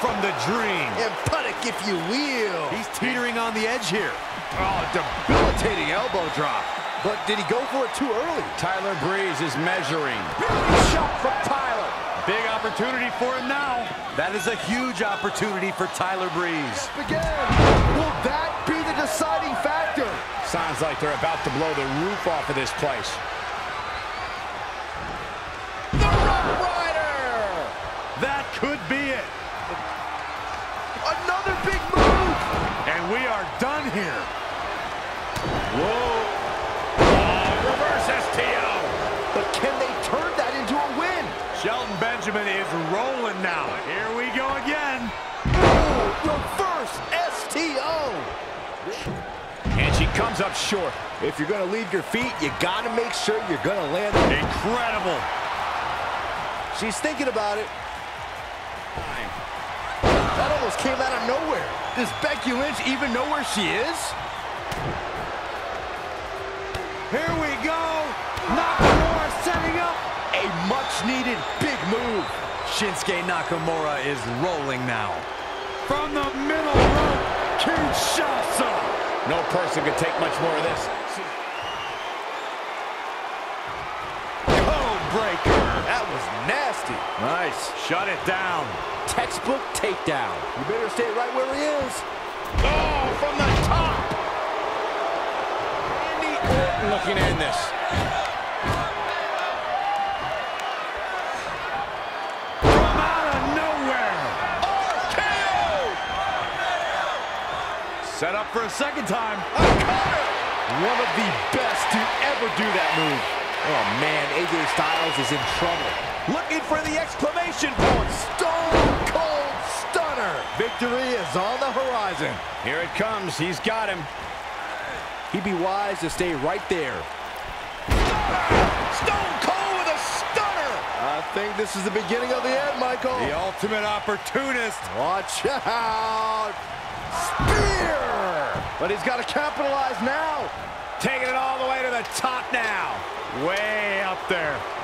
from the dream. And puttick, if you will. He's teetering on the edge here. Oh, debilitating elbow drop. But did he go for it too early? Tyler Breeze is measuring. Big Shot from Tyler. Big opportunity for him now. That is a huge opportunity for Tyler Breeze. Again. Will that be the deciding factor? Sounds like they're about to blow the roof off of this place. The Rough Ryder! That could be it. Another big move! And we are done here. Whoa. Oh, reverse STO. But can they turn that into a win? Shelton Benjamin is rolling now. Here we go again. Oh, reverse STO! And she comes up short. If you're going to leave your feet, you got to make sure you're going to land. Incredible. She's thinking about it. That almost came out of nowhere. Does Becky Lynch even know where she is? Here we go. Nakamura setting up. A much-needed big move. Shinsuke Nakamura is rolling now. From the middle rope, Kinshasa. No person could take much more of this. Breaker. That was nasty. Nice. Shut it down. Textbook takedown. You better stay right where he is. Oh, from the top. Randy Orton looking end this. From out of nowhere. RKO. Set up for a second time. One of the best to ever do that move. Oh, man, AJ Styles is in trouble. Looking for the exclamation point. Stone Cold Stunner. Victory is on the horizon. Here it comes. He's got him. He'd be wise to stay right there. Stone Cold with a stunner. I think this is the beginning of the end, Michael. The ultimate opportunist. Watch out. Spear. But he's got to capitalize now. Taking it all the way to the top now. Way up there.